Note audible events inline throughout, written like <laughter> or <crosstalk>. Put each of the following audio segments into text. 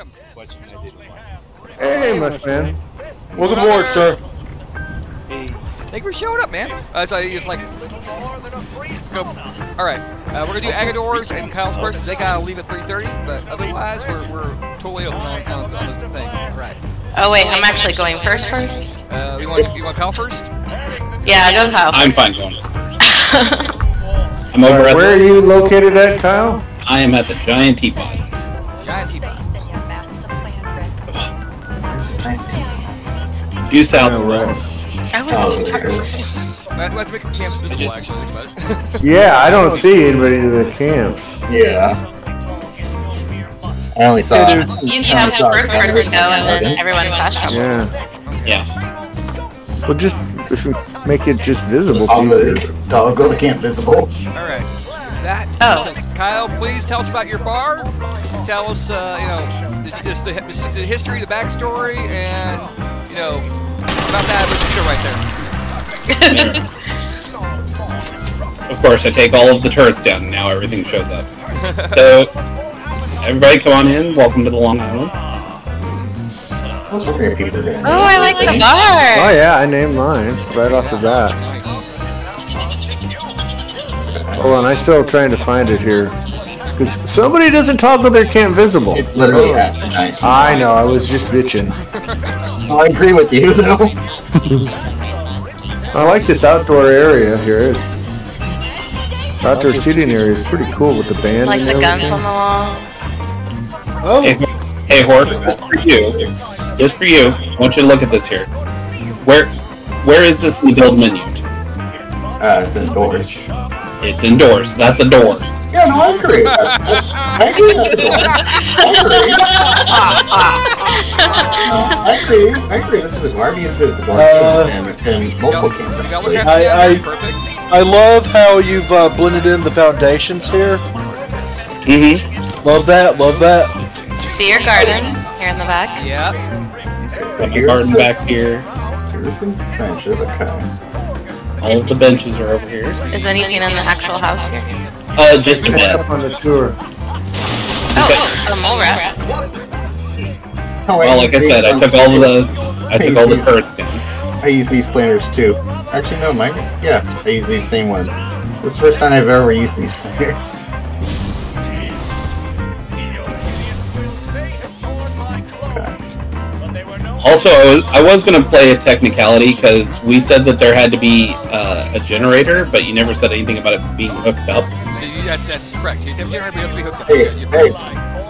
him. Hey, much man. Welcome aboard, sir. Thank you for showing up, man. Uh, so it's like, go. All right, uh, we're gonna do Agador's and Kyle's first. They gotta leave at 3:30, but otherwise we're, we're totally open on, on, on this thing. All right. Oh wait, I'm actually going first first. Uh, you want you want Kyle first? Yeah, go Kyle. I'm fine going. <laughs> I'm over at Where are you located at, Kyle? I am at the giant teapot. Due south. Oh, right. I was Oh, just there. Let, let's make a camp visible, actually. But <laughs> Yeah, I don't see anybody in the camps. Yeah. I only saw. Hey, dude. You I can have the first person Gunner's go and then Garden. everyone fast travel. Yeah. Yeah. Well, just if you make it just visible. I'll to go, I'll go to camp visible. all right. That. Oh. Kyle, please tell us about your bar. Tell us, uh, you know, the- just the, the history, the backstory, and you know about that. Let's right there. Of course, I take all of the turrets down, and now everything shows up. <laughs> So, everybody come on in. Welcome to the Long Island. What's with your Peter doing? Oh, I like the bar! Oh yeah, I named mine right off the bat. Hold on, I'm still trying to find it here. Cause somebody doesn't talk with their camp visible. It's literally at the giant. I know, I was just bitching. <laughs> I agree with you though. <laughs> I like this outdoor area here. Outdoor seating area is pretty cool with the band Like and the guns on the wall. Oh, Hey, hey, Hort, just for you, just for you, I want you to look at this here. Where, where is this in the build menu? Uh, the doors. It's indoors. That's a door. Yeah, no, I agree. I agree. That's the door. I agree. I agree. I agree. This is a door. I've used it as a door Uh, and, and multiple camps You gotta look actually. at I- the I- perfect. I love how you've uh, blended in the foundations here. Mm-hmm. Love that. Love that. See your garden here in the back. Yeah. So Got the garden back here. Here's some benches. Okay. All of the benches are over here. Is anything in the actual house here? Uh, just a Next bed. up on the tour. Oh, oh, a mole rat. Oh, Well, like I said, I took all the, I took all the turrets down. I use these planners too. Actually, no, mine. is- Yeah, I use these same ones. This is the first time I've ever used these <laughs> planners. Also, I was, I was going to play a technicality because we said that there had to be uh, a generator, but you never said anything about it being hooked up. You- that- That's correct. You have to have to be hooked up. Hey, hey.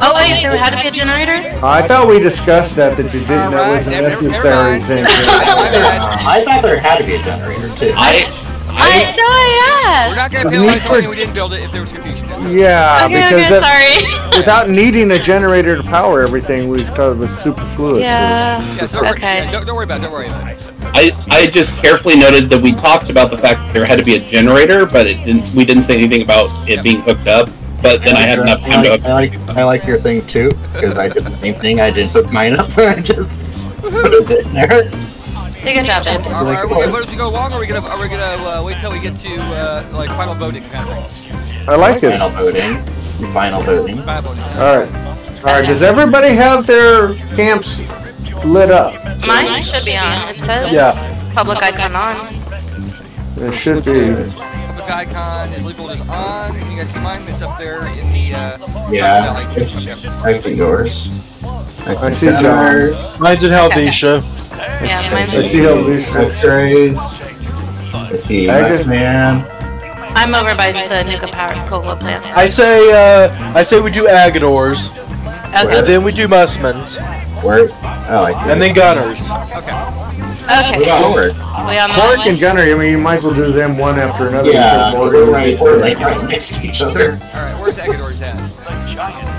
Oh wait, there had to be a generator? I thought we discussed that that you didn't. That wasn't never- never necessary. mind. <laughs> Thing. I thought there had to be a generator too. I, I I, no, I We're not gonna Need penalize for- somebody who didn't build it if there was confusion. Yeah, Okay, because okay, that, sorry. <laughs> without needing a generator to power everything, we've thought it was superfluous. yeah. Yeah, don't, worry, Okay. yeah, don't, don't worry about it. Don't worry about it. I, I just carefully noted that we talked about the fact that there had to be a generator, but it didn't. We didn't say anything about it being hooked up. But then I had enough time I to like, hook. I like, I like your thing too because I did the same thing. I didn't hook mine up. <laughs> I just put it in there. Take a job, Dave. Are, Like are we course. gonna go along, or are we gonna are we gonna uh, wait till we get to uh, like final voting kind of thing? I like this. Final voting. Final voting. Final voting. All right, all right. Does everybody have their camps lit up? Mine should be on. It says Yeah. public icon on. It should be. Public icon is labeled as on. Can you guys see mine? It's up there in the. Uh, Yeah, like, it's- I see yours. I see John's. Mine's in Helvetia. Yeah, mine's I see Helvetia. X-rays. I see I Last Man. I'm over by the Nuka Power Cola plant. I say, uh, I say we do Agadors, and then we do Musmans. Where? Oh, I see. and then Gunners. Okay. Okay. got Lord. We on the Clark and Gunner. I mean, you might as well do them one after another. Yeah, until we're more- right, we're like right next to each other. All right, where's Agador's at?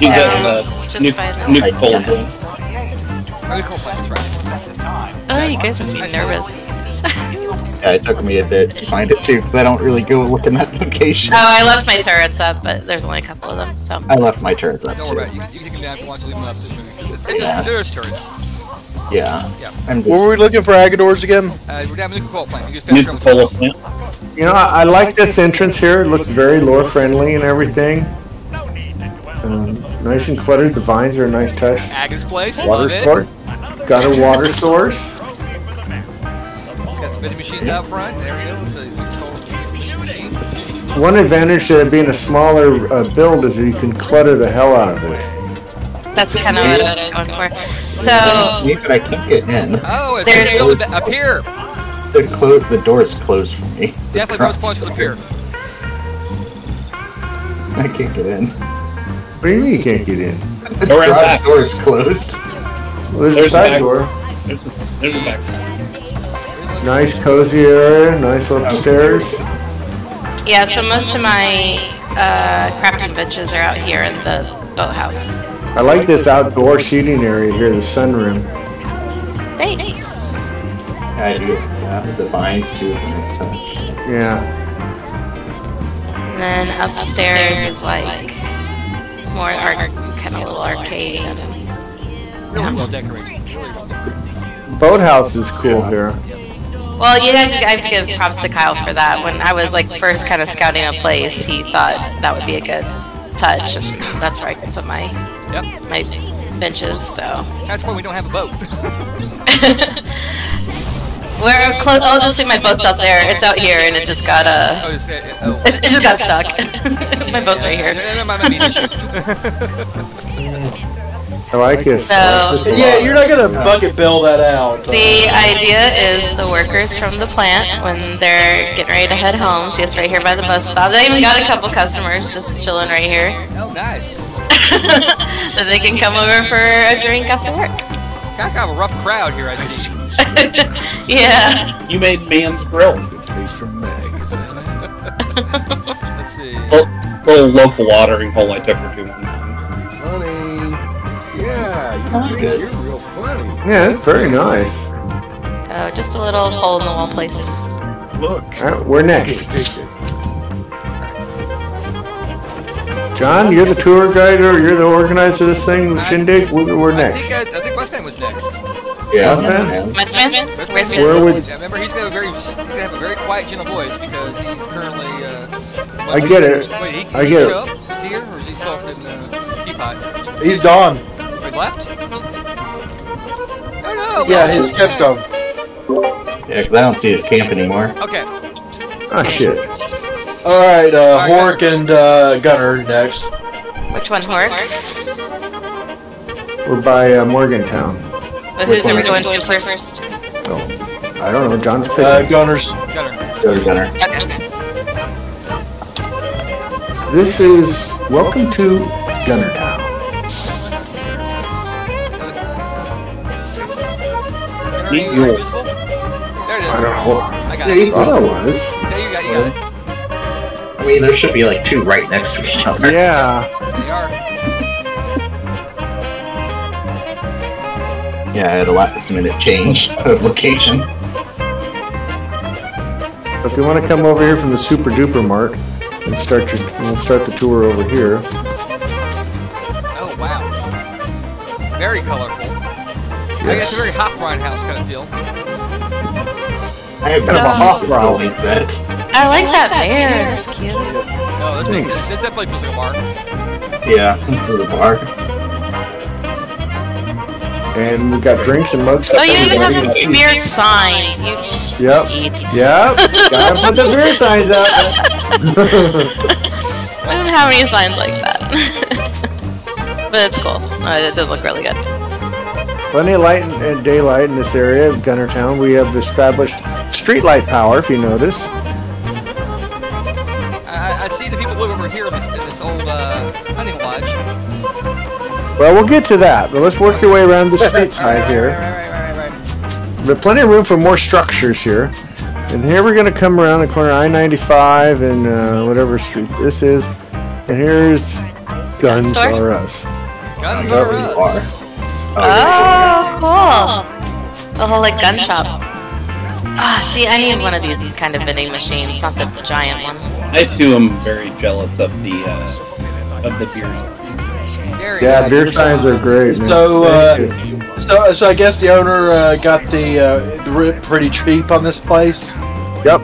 You Um, got just the nuke, by the- nuke coal. Oh, the coal plant. Right. Oh, you guys make me nervous. Yeah, it took me a bit to find it too because I don't really go look in that <laughs> location. Oh, I left my turrets up, but there's only a couple of them, so. I left my turrets up Don't too. worry about it. You, you can take them down if you want to leave them up. There's, there's, Yeah. there's turrets. Yeah. Yeah. I'm Where were we looking for Agadors again? Uh, we're down in the coal plant. You just coal plant. You know, I, I like this entrance here. It looks very lore friendly and everything. Um, Nice and cluttered. The vines are a nice touch. Aga's place. Water love source. Got a water source. Got some vending machines out front. There we go. So we told machine. One advantage to being a smaller uh, build is that you can clutter the hell out of it. That's kind of what I was going for. So It's neat, but I can't get in. Oh, it's There's- going ba- up here. The close, the door's closed for me. Definitely most points up here. I can't get in. What do you mean you can't get in? The garage door is closed. Well, there's, a side back. door. There's a, there's a back. Nice cozy area. Nice upstairs. yeah, so most of my uh, crafting benches are out here in the boathouse. I like this outdoor seating area here, the sunroom. Thanks. Yeah, I do. Yeah, the vines too is a nice touch. Yeah. And then upstairs is like more art, kind of a little arcade. Really well decorated. Boathouse is cool here. Well, you have to, I have to give props to Kyle for that. When I was like first kind of scouting a place, he thought that would be a good touch, and that's where I could put my Yep. my benches. So That's why we don't have a boat. <laughs> we're close. I'll just say my boat's out there. It's out here, and it just got uh, Oh, oh. it, <laughs> it just got stuck. <laughs> my boat's right here. I like this. I like this Yeah, you're not gonna bucket bill that out. The idea is the workers from the plant, when they're getting ready to head home, see it's right here by the bus stop. They even got a couple customers just chilling right here. Oh, nice. <laughs> that they can come over for a drink after work. Got kind of a rough crowd here, I see. <laughs> Yeah. You made man's grill. Face from Meg. Is that <laughs> Let's see. Little, little local watering hole I took her to one time. funny? Yeah, you you're real funny. Yeah, it's very nice. Oh, just a little hole in the wall place. Look. All right, we're next. John, you're the tour guide or you're the organizer of this thing, Shindig. We're, we're I next. think, uh, I think Westman was next. Yeah, What's that? yeah. Miss Man? Westman Where's was- Where Miss? would- Yeah, remember, he's got a very, he's gonna have a very quiet, gentle voice because he's currently. Uh, I get it. Wait, he, I he get show it. Up? Is he here or is he still up in uh, Teapot? He's gone. Wait, left? Oh! Yeah, his skip's gone. Yeah, 'cause I don't see his camp anymore. Okay. Ah, shit. All right, uh, All right, Hork and uh, Gunner next. Which one, Hork? We're by uh, Morgantown. But who's going to first? Oh, I don't know. John's picking. Uh, Gunner's. Gunner. Go to Gunner. Okay. this is welcome to Gunnertown. Gunner, Meet are you There it is. I don't know. I got Yeah, it. he's- Thought I was. There you got, you got it. I mean, there should be like two right next to each other. Yeah. They are. Yeah, I had a last minute change <laughs> of location. If you want to come over here from the Super Duper Mart and start your, we'll start the tour over here. Oh wow. Very colorful. I guess a very Hofbrau house kind of feel. I have Kind of a hot Hofbrau. building. I like that bear. It's cute. Oh, this, Thanks. this definitely feels like a bar. Yeah, this is the bar. And we've got drinks and mugs. for Oh, you even have a beer sign. You Yep. cheat. Yep. Gotta put the beer signs up. <laughs> I don't have any signs like that. <laughs> but it's cool. It does look really good. Plenty of light and, and daylight in this area of Gunnertown. We have established streetlight power, if you notice. I, I see the people live over here in this, in this old uh, hunting lodge. Well, we'll get to that, but let's work your way around the <laughs> street Right, side right, here. Right, right, right, right, right. But plenty of room for more structures here. And here we're going to come around the corner I-95 and uh, whatever street this is. And here's Guns store? R Us. Guns That N' was the Oh, cool. The whole like gun shop. Ah, see, I need one of these kind of vending machines, not the giant one. I too am very jealous of the uh, of the beers. Very Yeah, beer signs are great. Man. So, uh, So, so I guess the owner uh, got the, uh, the ri- pretty cheap on this place. Yep.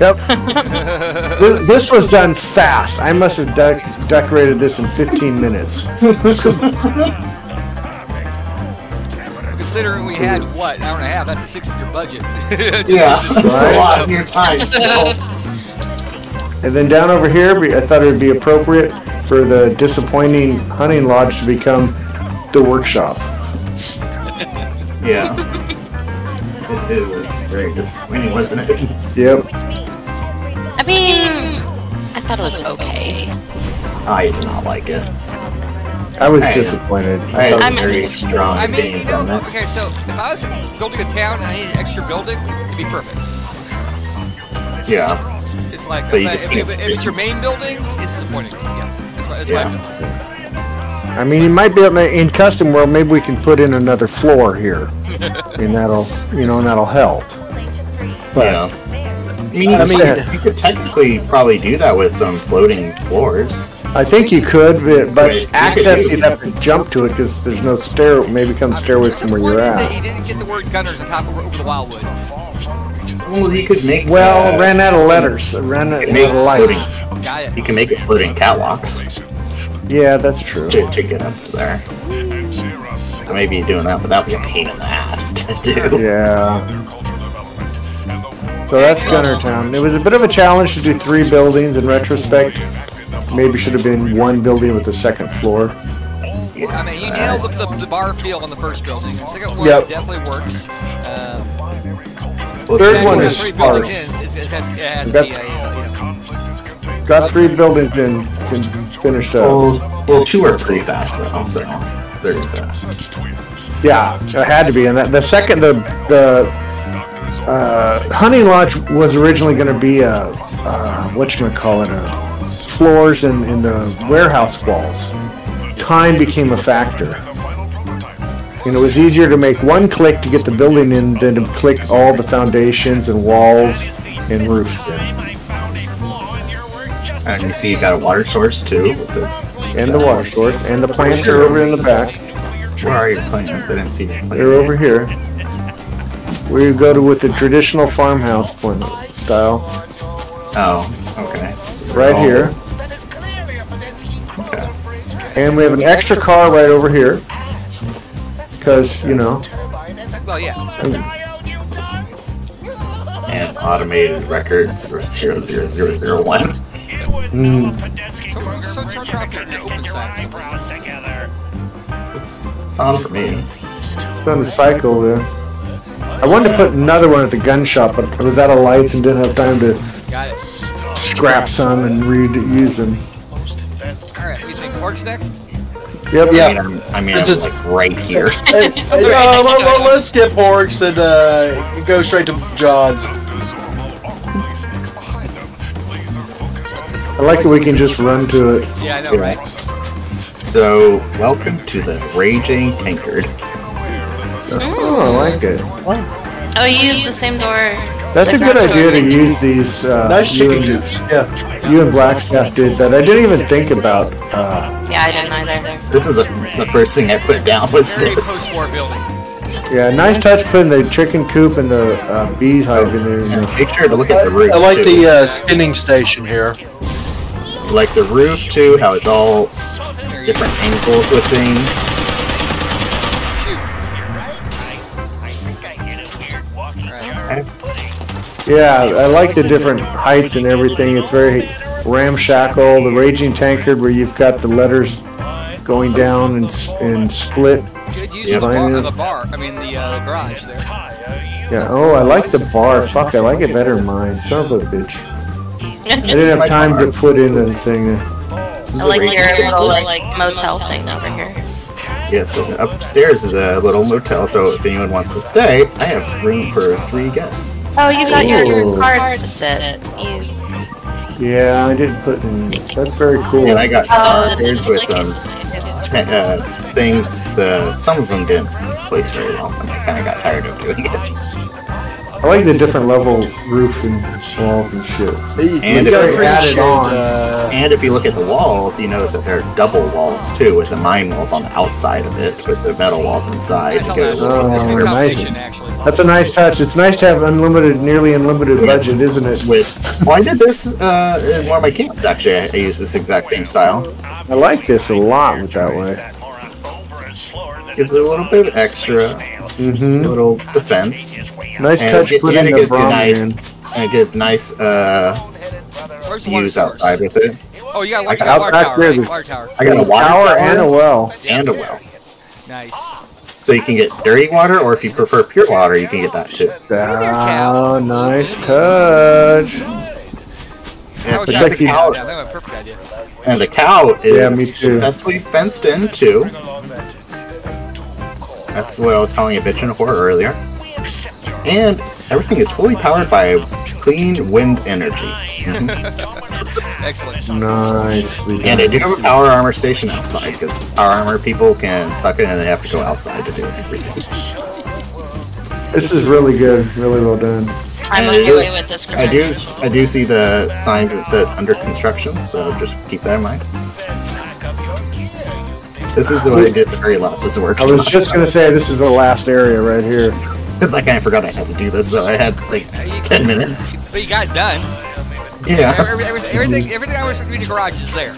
Yep. <laughs> this, this was done fast. I must have de- decorated this in 15 minutes. <laughs> Considering we had what hour and a half, that's a sixth of your budget. <laughs> Yeah, that's Right. a lot of your time. still. <laughs> And then down over here, I thought it would be appropriate for the disappointing hunting lodge to become the workshop. <laughs> yeah. It, it was very disappointing, wasn't it? Yep. I mean, I thought it was okay. I did not like it. I was Hey. disappointed. I had thought- I'm- very strong I mean, you know, okay, so if I was building a town and I needed an extra building, it'd be perfect. Yeah. It's like, But you if, just if, can't if it's your main building, it's disappointing. Yeah, that's why. That's Yeah. why I mean, you might be able to, in custom world, maybe we can put in another floor here. <laughs> and that'll, you know, and that'll help. But yeah. I mean, I I mean, mean- you could technically probably do that with some floating floors. I think you could, but, but access, you'd have to jump to it because there's no stair, maybe come stairway from where you're at. he didn't get the word gunners on top of over the wildwood. Well, you could make. Well, uh, ran out of letters, ran out make of lights. floating. Got it. You can make it floating catwalks Yeah, that's true. to, to get up to there. I may be doing that, but that would be a pain in the ass to do. Yeah. So that's Gunner Town. It was a bit of a challenge to do three buildings in retrospect. Maybe should have been one building with a second floor. I mean, you nailed the, the, the bar feel on the first building. The second one Yep. definitely works. Um, Well, Third one is sparse. in, is- is- has, has to be uh, you know, Got three buildings in, fin- finished up. well, well, two are pretty fast though, so there's that. Yeah, it had to be. And that, the second, the the uh, hunting lodge was originally going to be a uh, what you gonna call it, a floors and, in the warehouse walls. Time became a factor. And it was easier to make one click to get the building in than to click all the foundations and walls and roofs in. And you see, you got a water source too. The, And the water source. And the plants are over in the back. where are your plants? I didn't see them. They're over here. Where you go to with the traditional farmhouse plan style. Oh, okay. Right Oh, here. Okay. And we have an extra car right over here. Because, you know, well, yeah. And automated records zero zero zero zero one. mm, So, so, so drop your, your open side. It's, it's on for me. it's on the cycle there. I wanted to put another one at the gun shop, but I was out of lights and didn't have time to scrap some and reuse them. Next? Yep. Yeah. I mean, I'm, I mean, It's I'm just- like right here. <laughs> Hey, <laughs> hey, uh, let, let, let's skip Horks and uh, go straight to John's. I like it we can just run to it. Yeah, I know, right? So, welcome to the Raging Tankard. Oh, I like it. Oh, you used the same door. That's a good idea to use these. Uh, Nice you, chicken and, coops. Yeah. you and Blackstaff did that. I didn't even think about. Uh, Yeah, I didn't either. This is a, the first thing I put down was Very this. yeah, nice touch putting the chicken coop and the uh, bees hive in there. Yeah, make sure to look at the roof. I like too. the uh, spinning station here. like the roof too. How it's all There you go. different angles with things. Yeah, I like the different heights and everything. It's very ramshackle. The raging tankard, where you've got the letters going down and and split. Good use of the bar, of the bar. I mean, the uh, garage there. Yeah. Oh, I like the bar. Fuck, I like it better than mine. Son of a bitch. I didn't have time to put in the thing. there. This is I a like Raging your little like motel thing over here. Yeah, so upstairs is a little motel. So if anyone wants to stay, I have room for three guests. Oh, you got your, Ooh. your cards to sit. You, Yeah, I didn't put in. That's very cool. And I got oh, the, the cards display with case nice uh, things. The some of them didn't place very well, and I kind of got tired of doing it. I like the different level roof and walls and shit. And It's if very you added on. Uh, And if you look at the walls, you notice that there are double walls too, with the mine walls on the outside of it, with the metal walls inside. That's to how go that- Oh, that's a good nice. combination, actually. That's a nice touch. It's nice to have unlimited, nearly unlimited budget, isn't it? with. Well, I did this uh, in one of my camps. Actually, I, use this exact same style. I like this a lot with that way. Gives it a little bit of extra, a hmm little defense, Nice and touch it, put and in it the gives nice, man. and it gives nice uh, Where's views outside with it. Oh, you got, you got got- a water back tower, right? Water tower. I got a water Tower tower and a well. and a well. Nice. So you can get dirty water, or if you prefer pure water, you can get that too. Ah, nice touch. Yes, That and like the the cow, yeah, that was a perfect idea. and the cow is Yeah, me too. successfully fenced in too. That's what I was calling a bitch and a whore earlier. And everything is fully powered by clean wind energy. <laughs> <laughs> Excellent. Nicely And they do have a power armor station outside because power armor people can suck it and they have to go outside to do everything. This is really good. Really well done. I'm okay with this. I do, I do see the sign that says under construction, so just keep that in mind. This is what I did the very last was the work. I was just gonna say this is the last area right here. because I kind of forgot I had to do this, so I had like ten minutes. But you got done. Yeah. Every, every, everything, everything I was thinking in the garage is there.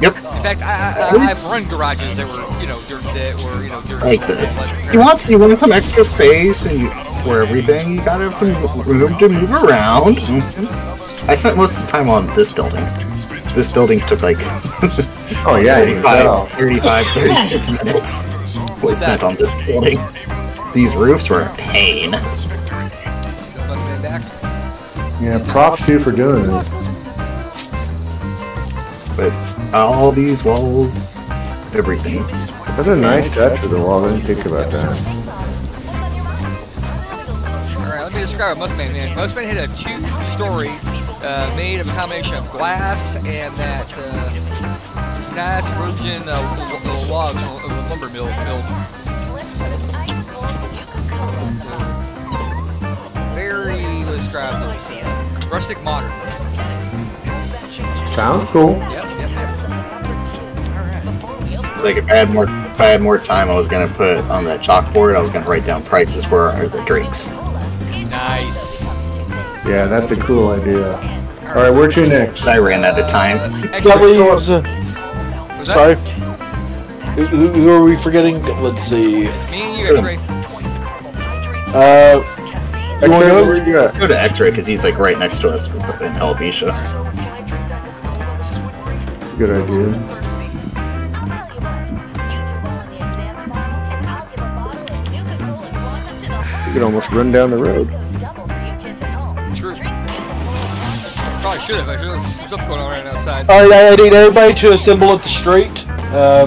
Yep. In fact, I, I, I, I've run garages that were, you know, during that were, you know, during Like this. You want you want some extra space and you, for everything. You gotta have some room to move around. Mhm. I spent most of the time on this building. This building took like <laughs> Oh yeah, you 35, 35, <laughs> 36 minutes was spent on this building. These roofs were a pain. Back. Yeah, props to you for doing it. But all these walls, everything. That's a nice touch with the wall. I didn't think about that. All right, let me describe a Mustang. Man, Mustang had a two-story, uh, made of a combination of glass and that uh, nice virgin uh, l- l- logs of a lumber mill. mill. Very, let's describe this, uh, rustic modern. Sounds cool. Yep, yep, yep. All right. It's like if I had more, if I had more time, I was gonna put on that chalkboard. I was gonna write down prices for the drinks. Nice. Yeah, that's a cool idea. All right, where to next? I ran out of time. <laughs> that Actually, uh, was that sorry. Who, who who are we forgetting? Let's see. me and you, X-Ray? Uh, you wanna X-Ray, go? where you at? Go to X-ray because he's like right next to us in Helvetia. Good idea. You could almost run down the road. True. Probably should have. There's some stuff going on right outside. All right, I need everybody to assemble at the street, uh,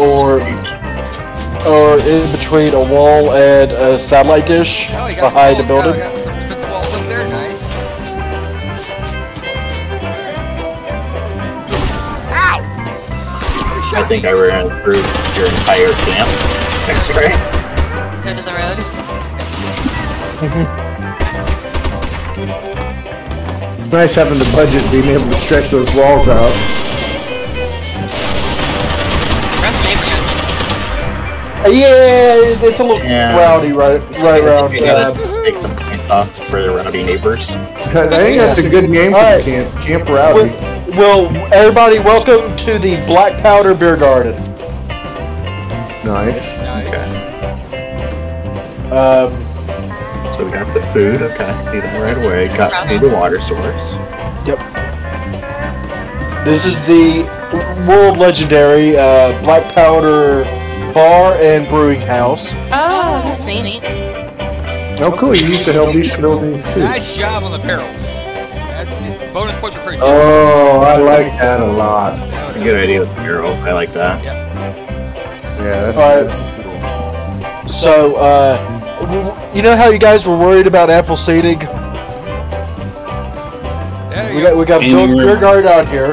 or or in between a wall and a satellite dish Oh, got behind the building. yeah, you got some defensive walls up there. Nice. Ow! I think I ran through your entire camp. X-ray. Go to the road. It's nice having the budget, being able to stretch those walls out. Yeah, it's a little Yeah. rowdy right right around. You Uh, gotta take some points off for the rowdy neighbors. I think that's a good name for the right. camp. Camp Rowdy. well, everybody, welcome to the Black Powder Beer Garden. Nice. Nice. Um, So we got the food. Okay, see that right away. Got to see the water source. Yep. This is the world legendary uh, Black Powder Bar and Brewing House. Oh, that's neat. Oh, cool. You used to help these buildings too. Nice job on the barrels. That, bonus points for crazy. Oh, I like that a lot. That was Good idea with the arrow. I like that. Yeah, that's, All right. that's cool. So, uh, you know how you guys were worried about apple seeding? There We go. got we got In Bill your- Beer Garden out here.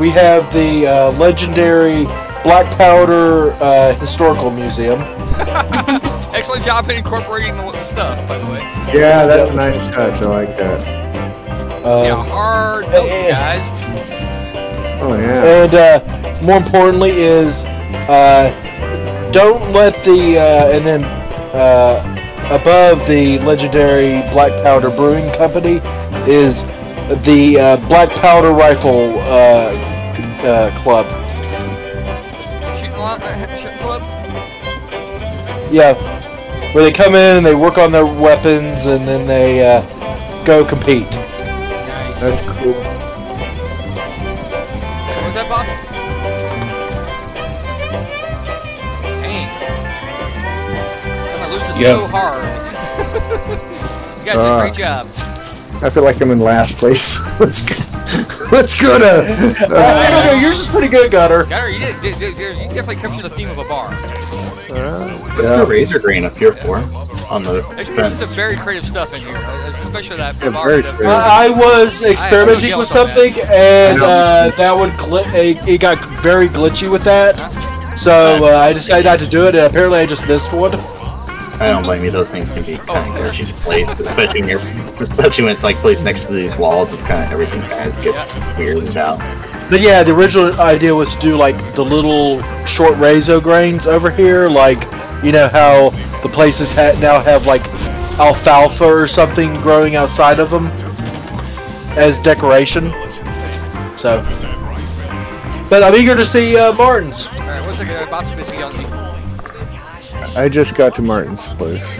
We have the uh, legendary Black Powder uh, Historical Museum. <laughs> Excellent job in incorporating the, the stuff, by the way. Yeah, that's a nice touch. I like that. Yeah, Um, hard building, eh. guys. Oh yeah. and uh, more importantly is uh, don't let the uh, and then uh, above the legendary Black Powder Brewing Company is the uh, Black Powder Rifle uh, uh, Club. Shooting, lot, uh, club. Yeah, where they come in and they work on their weapons and then they uh, go compete. Nice. That's cool. What was that, boss? Dang. I'm gonna lose this Yeah. so hard. <laughs> you guys did a Uh. great job. I feel like I'm in last place. <laughs> Let's go. <laughs> Let's go to. I don't Uh, know, yours is pretty good, Gutter. Gunner, you, did, did, did, you definitely captured the theme of a bar. What's yeah. the razor grain up here for? On the There's, there's fence. some very creative stuff in here, uh, especially that Yeah, bar. very that- I I was experimenting jealous with on that. something, and uh, that would gli- it, it got very glitchy with that. So uh, I decided not to do it, and apparently I just missed one. I don't blame you. Those things can be kind of glitchy to play, especially when, you're, especially when it's like placed next to these walls. It's kind of everything kind of gets weirded out. But yeah, the original idea was to do like the little short razor grains over here, like you know how the places ha- now have like alfalfa or something growing outside of them as decoration. So, but I'm eager to see uh, Martin's. I just got to Martin's place.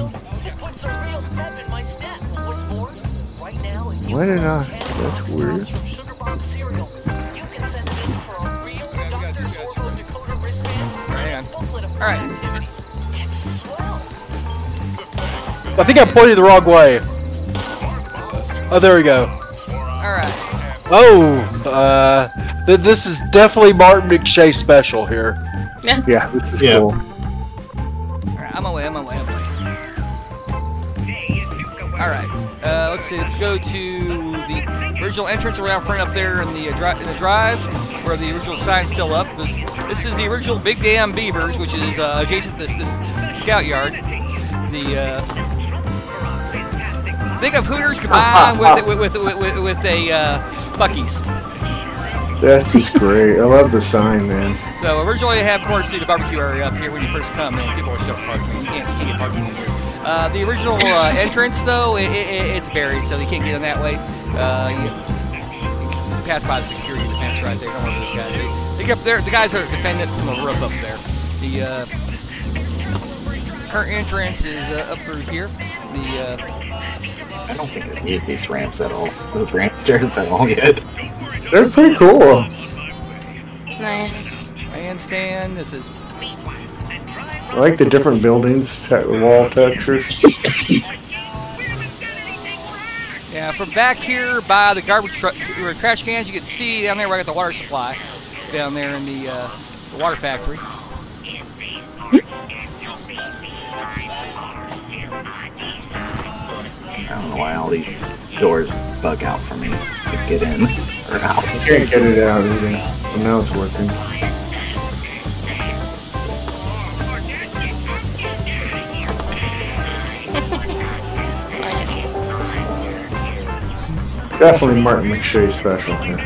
Why did I? That's weird. Hang on. Alright. I think I pointed the wrong way. Oh, there we go. Alright. Oh, uh, th- this is definitely Martin McShay special here. Yeah, this is Yeah. cool. Let's see, let's go to the original entrance around front up there in the, uh, in the drive, where the original sign's still up. This, this is the original Big Dam Beavers, which is uh, adjacent to this, this scout yard. The, uh, think of Hooters combined with, with, with, with, with, a, uh, Buc-ee's. That's just great. I love the sign, man. So originally they have Corner City, the barbecue area up here when you first come in. People are still parking. You can't, you can't get parking in here. Uh, the original uh, <laughs> entrance, though, it, it, it's buried, so you can't get in that way. Uh, you, you pass by the security defense right there. Don't worry about those guys. They, they kept there. The guys are defending it from the roof up there. The uh, current entrance is uh, up through here. The uh, I don't think I've used these ramps at all. <laughs> Those ramp stairs at all yet. They're pretty cool. Nice. bandstand. This is I like the different buildings, te- wall textures. Yeah, from back here by the garbage truck or trash cans, you can see down there where I got the water supply, down there in the, uh, the water factory. I don't know why all these doors bug out for me to get in or out. Can't get it out either. But now it's working. Definitely Martin McShay special here.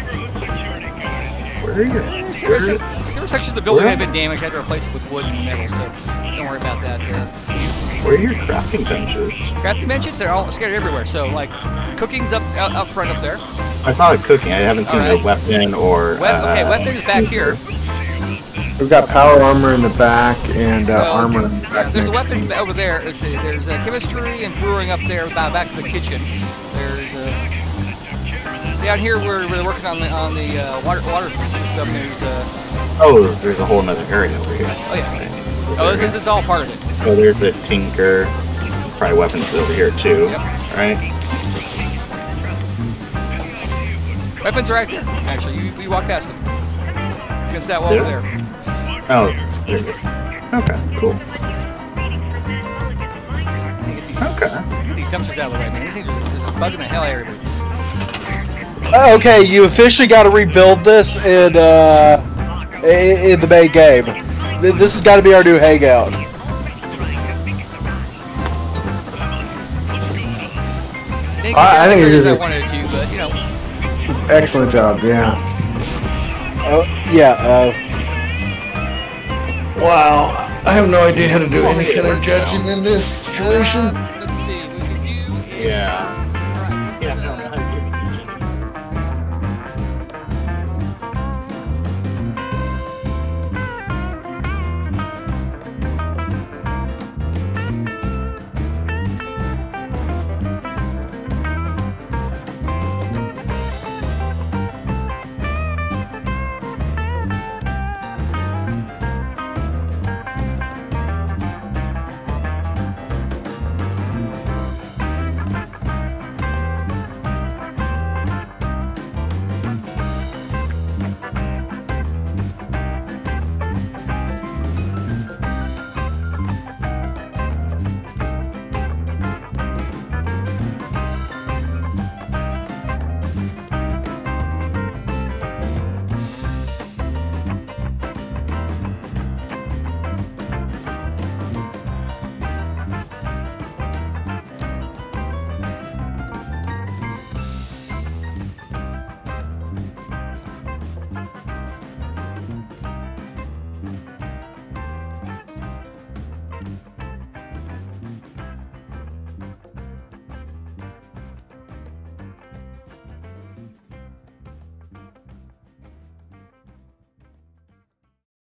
Where are you? There were, there sections of the building that had been damaged. I had to replace it with wood and metal, so don't worry about that. Uh, Where are your crafting benches? crafting benches, they're all scattered everywhere. So, like, cooking's up out, up front up there. I saw it cooking. I haven't seen Alright. a weapon or. Wep- okay, uh, weapon is back here. We've got power armor in the back and uh, Well, armor in the back There's a next to weapon it. over there. Let's see, there's uh, chemistry and brewing up there by back to the kitchen. There's uh, down here where we're working on the on the uh, water water system. There's uh, Oh, there's a whole other area over here. oh yeah, This oh this, area. this is all part of it. Oh, there's a tinker. Probably weapons over here too. Yep. Right? Weapons are right there. Actually, you, you walk past them against that wall over There? there. Oh, there it is. Okay, cool. These, Okay. get these dumpsters out of the way, man. These things are, are bugging the hell out of everybody. Oh, okay, you officially got to rebuild this in, uh, in, the main game. This has got to be our new hangout. I, I think it is excellent job. Yeah. Oh, yeah. Uh, wow, I have no idea how to do any kind of judging in this situation.